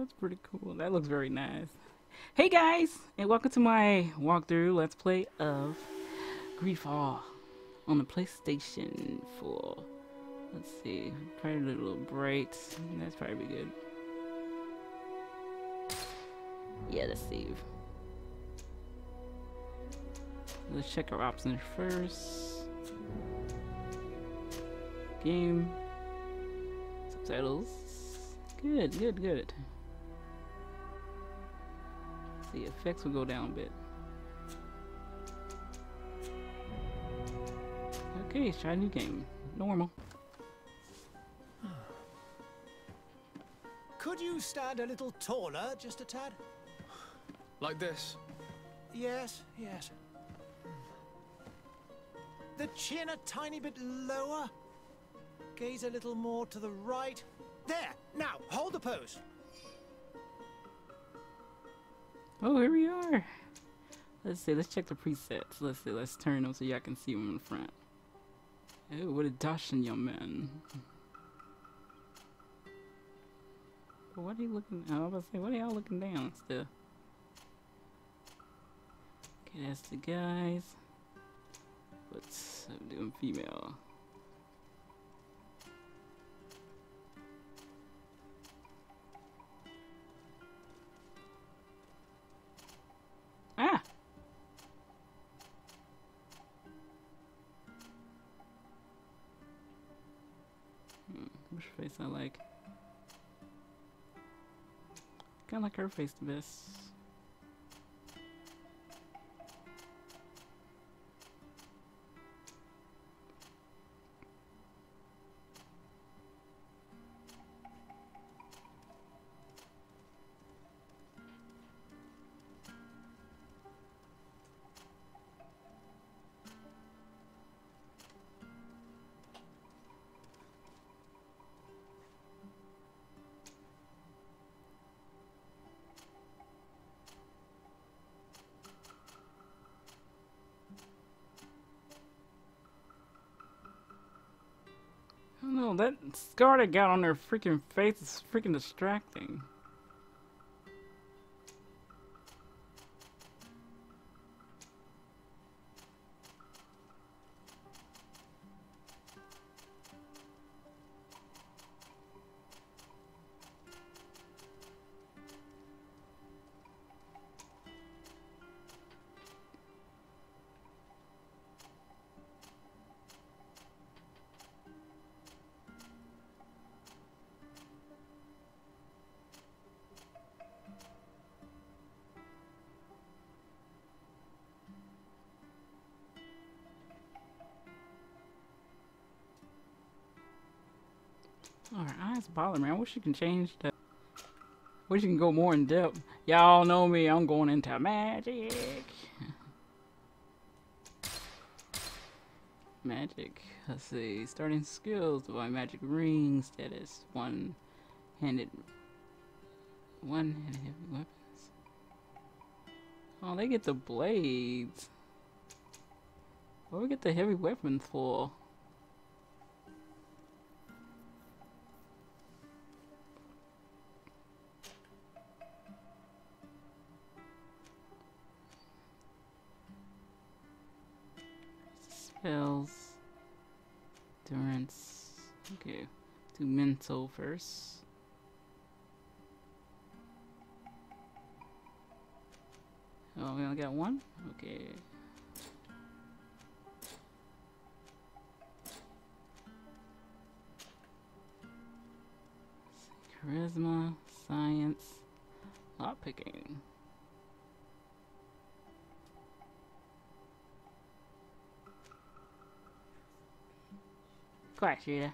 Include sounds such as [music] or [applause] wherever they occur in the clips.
That's pretty cool. That looks very nice. Hey guys, and welcome to my walkthrough Let's Play of Greedfall on the PlayStation 4. Let's see, probably a little bright. That's probably good. Yeah, let's save. Let's check our options first. Game. Subtitles. Good, good, good. The effects will go down a bit. Okay, let's try a new game. Normal. Could you stand a little taller, just a tad? Like this? Yes, yes. The chin a tiny bit lower. Gaze a little more to the right. There! Now, hold the pose. Oh, here we are. Let's see, let's check the presets. Let's see, let's turn them so y'all can see them in front. Oh, what a dashing young man. But what are you looking I was say, what are y'all looking down still? Okay, that's the guys. What's I'm doing female? Kinda like don't know, that scar they got on their freaking face is freaking distracting. Oh, her eyes bother me. I wish you can change the. Wish you can go more in depth. Y'all know me. I'm going into magic. Magic. Let's see. Starting skills. Divine magic ring status. One handed. One handed heavy weapons. Oh, they get the blades. What do we get the heavy weapons for? Spells. Endurance. Okay. Do mental first. Oh, we only got one? Okay. Charisma, science, lockpicking. Quiet, Sheeta.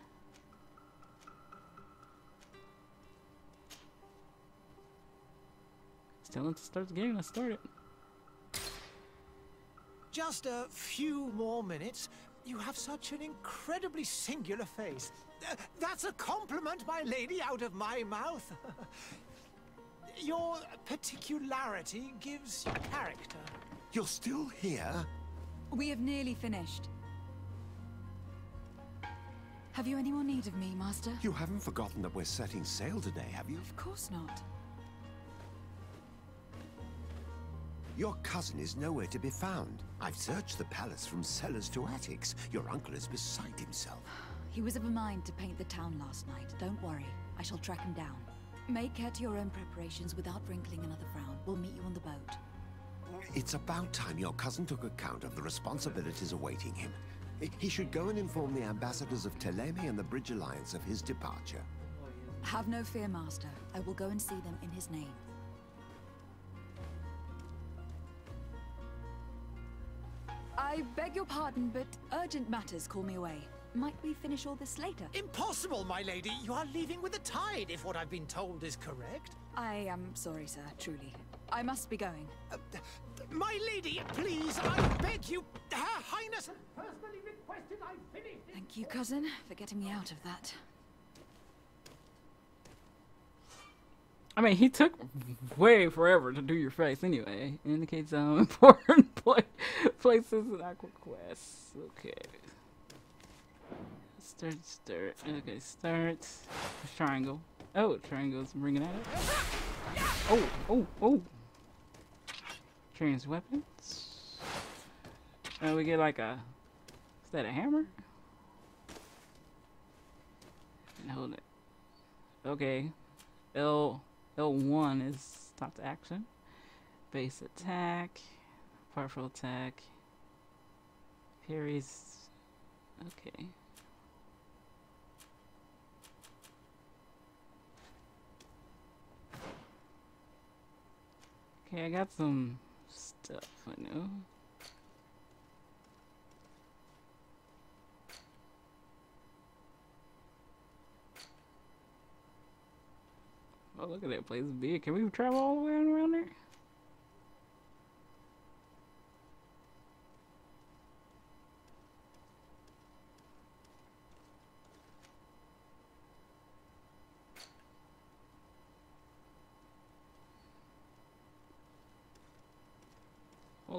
Still, let's start the game. Let's start it. Just a few more minutes. You have such an incredibly singular face. Uh, that's a compliment, my lady, out of my mouth. [laughs] Your particularity gives you character. You're still here? We have nearly finished. Have you any more need of me, Master? You haven't forgotten that we're setting sail today, have you? Of course not. Your cousin is nowhere to be found. I've searched the palace from cellars to attics. Your uncle is beside himself. [sighs] He was of a mind to paint the town last night. Don't worry. I shall track him down. Make care to your own preparations without wrinkling another frown. We'll meet you on the boat. It's about time your cousin took account of the responsibilities awaiting him. He should go and inform the ambassadors of Thélème and the Bridge Alliance of his departure. Have no fear, Master. I will go and see them in his name. I beg your pardon, but urgent matters call me away. Might we finish all this later? Impossible, my lady. You are leaving with the tide, if what I've been told is correct. I am sorry, sir, truly. I must be going. Uh, my lady, please, I beg you. Her Highness has personally requested I finish. Thank you, cousin, for getting me out of that. I mean, he took way forever to do your face anyway. It Indicates some [laughs] important pla places in Aqua Quest. Okay. Start, start. Okay, start. Triangle. Oh, triangle's bringing at it. Oh, oh, oh. Trans weapons. Oh, we get like a. Is that a hammer? Hold it. Okay. L. L1 is stop to action. Base attack. Partial attack. Parries. Okay. Okay, I got some stuff I know. Oh, look at that place big. Can we travel all the way around there?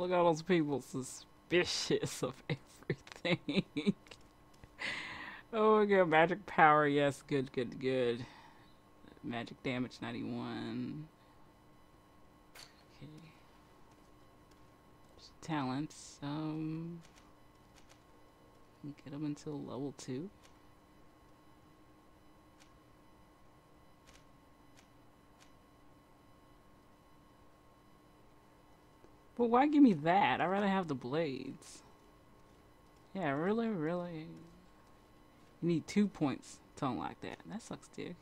Look at all those people suspicious [laughs] of everything. oh, got magic power. Yes, good, good, good. Magic damage 91. Okay. Talents. Um. Get them until level 2. But why give me that? I'd rather have the blades. Yeah, really, really. You need two points to unlock that. That sucks, dick.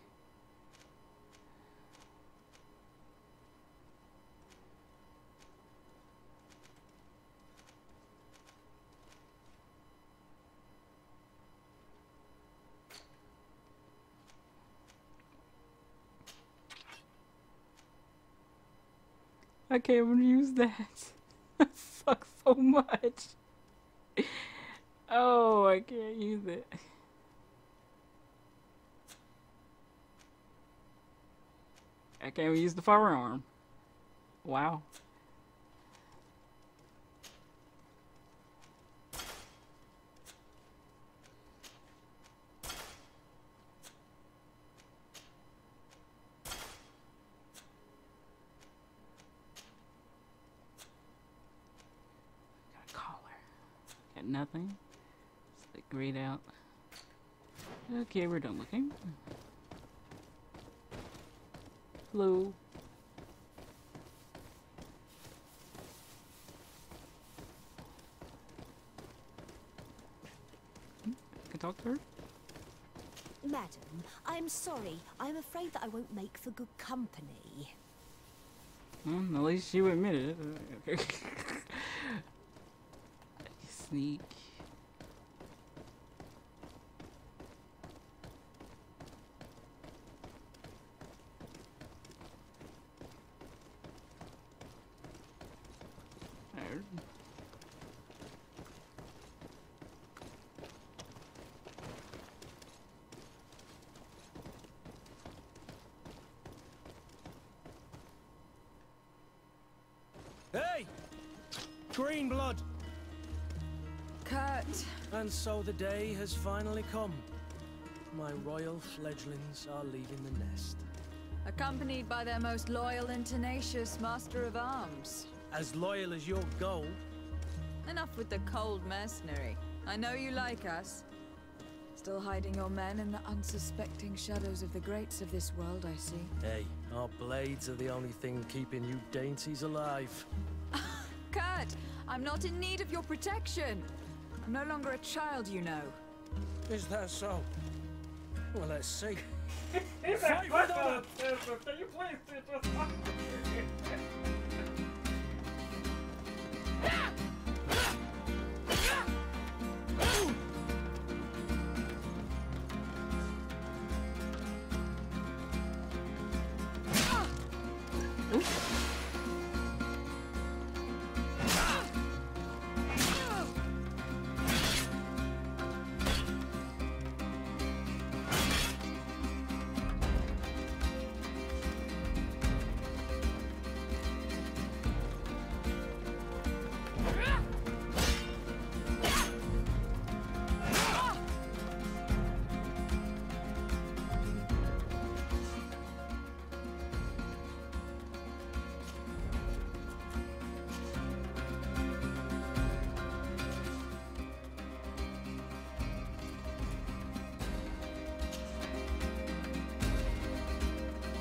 I can't even use that. [laughs] that sucks so much. Oh, I can't use it. I can't even use the firearm. Wow. Got nothing. It's like grayed out. Okay, we're done looking. Hello. Hmm, Can talk to her? Madam, I'm sorry. I'm afraid that I won't make for good company. Well, at least you admitted it. [laughs] Sneak. Hey! Greenblood! Kurt, And so the day has finally come. My royal fledglings are leaving the nest. accompanied by their most loyal and tenacious master of arms. as loyal as your gold. Enough with the cold mercenary. I know you like us. Still hiding your men in the unsuspecting shadows of the greats of this world, I see. Hey, our blades are the only thing keeping you dainties alive. [laughs] Kurt, I'm not in need of your protection. I'm no longer a child, you know. Is that so? Well, let's see. [laughs] Fight with honor! Can you please [laughs]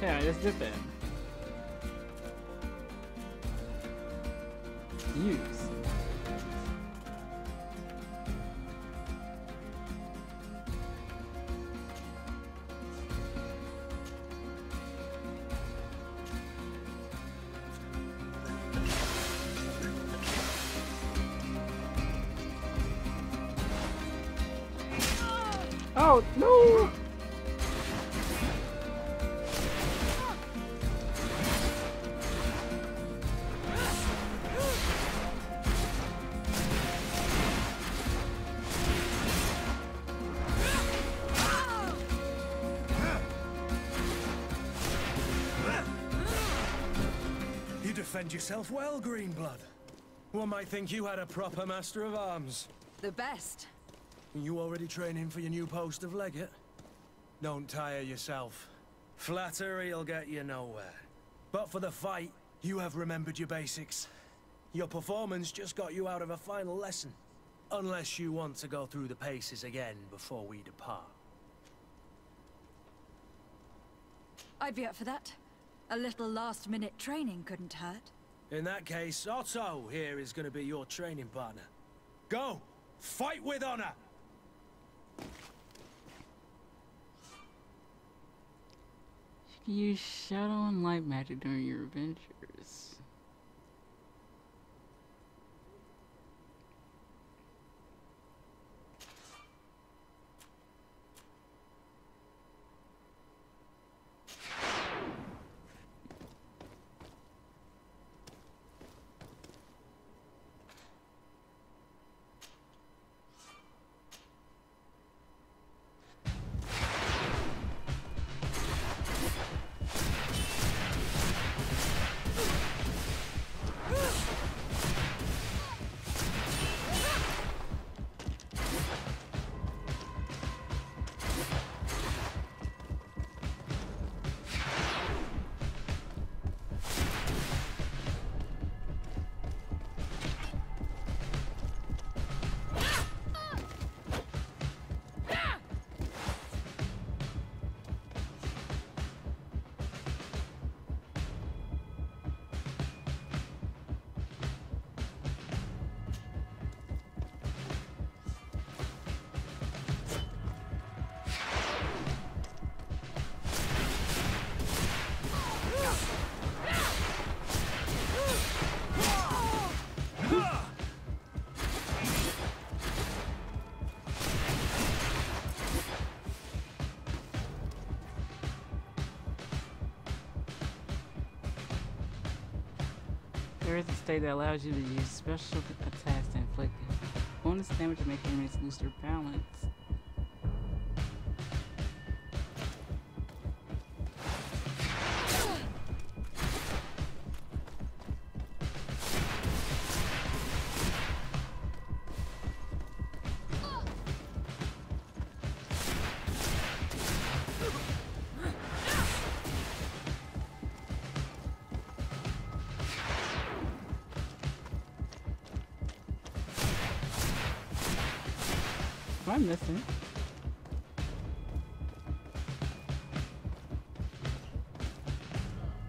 Yeah, let's dip it. Use. Defend yourself well, Greenblood. One might think you had a proper master of arms. The best. You already training for your new post of legate? Don't tire yourself. Flattery'll get you nowhere. But for the fight, you have remembered your basics. Your performance just got you out of a final lesson. Unless you want to go through the paces again before we depart. I'd be up for that. A little last-minute training couldn't hurt. In that case, Otto here is going to be your training partner. Go! Fight with honor! You can use shadow and light magic during your adventures. There is a state that allows you to use special attacks to inflict bonus damage to make enemies lose their balance.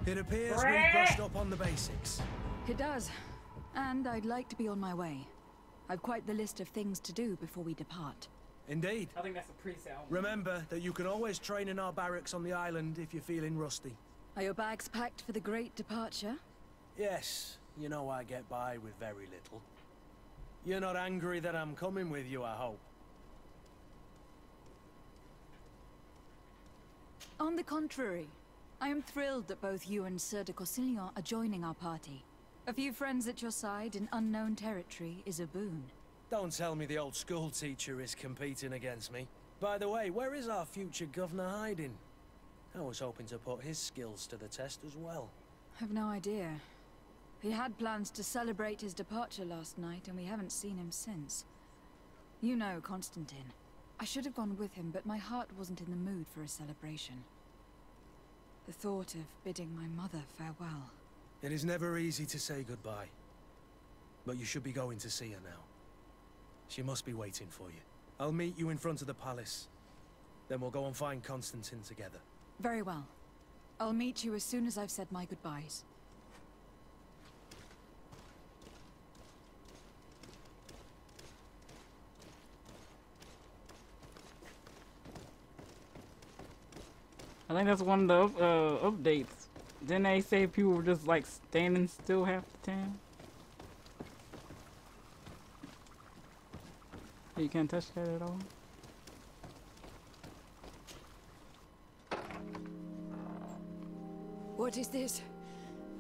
It appears we've brushed up on the basics. It does. And I'd like to be on my way. I've quite the list of things to do before we depart. Indeed. I think that's a pre-sale. Remember that you can always train in our barracks on the island if you're feeling rusty. Are your bags packed for the great departure? Yes, you know I get by with very little. You're not angry that I'm coming with you, I hope. On the contrary, I am thrilled that both you and Sir de Corsillon are joining our party. A few friends at your side in unknown territory is a boon. Don't tell me the old school teacher is competing against me. By the way, where is our future governor hiding? I was hoping to put his skills to the test as well. I've no idea. He had plans to celebrate his departure last night, and we haven't seen him since. You know Constantine. I should have gone with him, but my heart wasn't in the mood for a celebration. The thought of bidding my mother farewell. It is never easy to say goodbye. But you should be going to see her now. She must be waiting for you. I'll meet you in front of the palace. Then we'll go and find Constantine together. Very well. I'll meet you as soon as I've said my goodbyes. I think that's one of the uh, updates. Didn't they say people were just like standing still half the time? You can't touch that at all? What is this?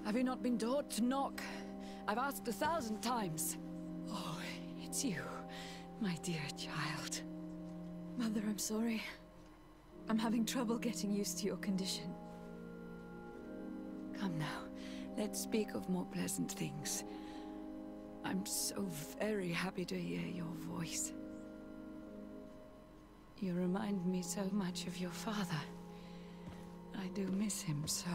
Have you not been taught to knock? I've asked a thousand times. Oh, it's you, my dear child. Mother, I'm sorry. I'm having trouble getting used to your condition. Come now, let's speak of more pleasant things. I'm so very happy to hear your voice. You remind me so much of your father. I do miss him so.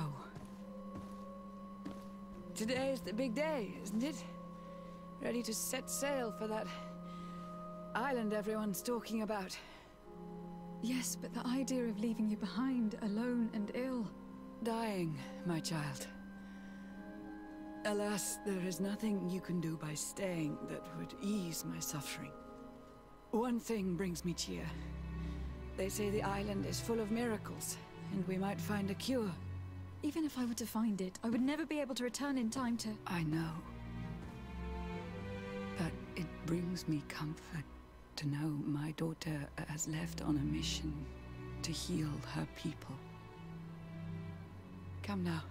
Today is the big day, isn't it? Ready to set sail for that island everyone's talking about. Yes, but the idea of leaving you behind, alone and ill. Dying, my child. Alas, there is nothing you can do by staying that would ease my suffering. One thing brings me cheer. They say the island is full of miracles, and we might find a cure. Even if I were to find it, I would never be able to return in time to... I know. But it brings me comfort to know my daughter has left on a mission to heal her people. Come now.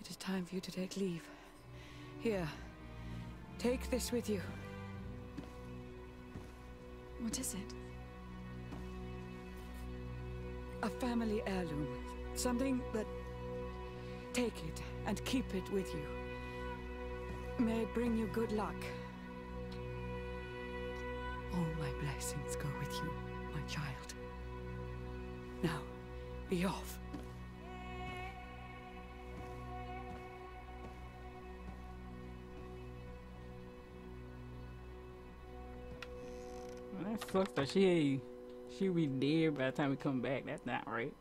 It is time for you to take leave. Here. Take this with you. What is it? A family heirloom. Something that... Take it and keep it with you. May it bring you good luck. All my blessings go with you, my child. Now, be off. Well, that sucks that she she be dead by the time we come back. That's not right.